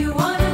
you wanna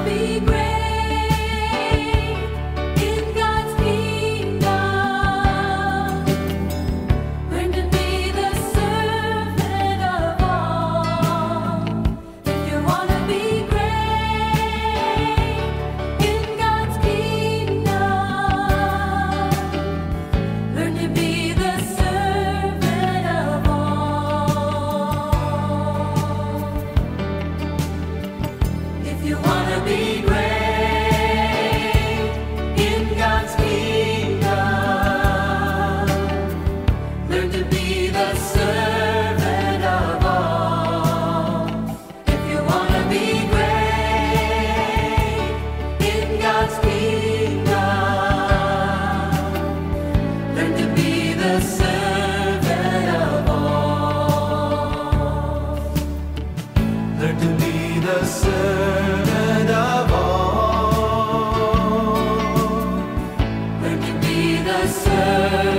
Let me the servant of all. Let me the servant.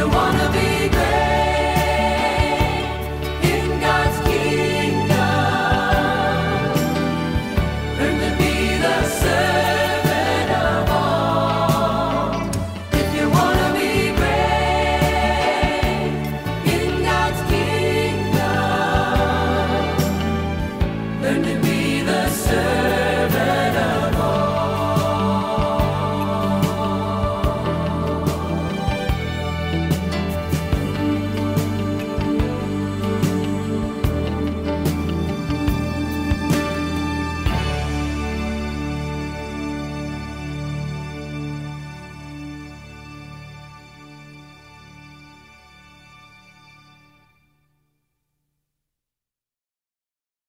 you wanna be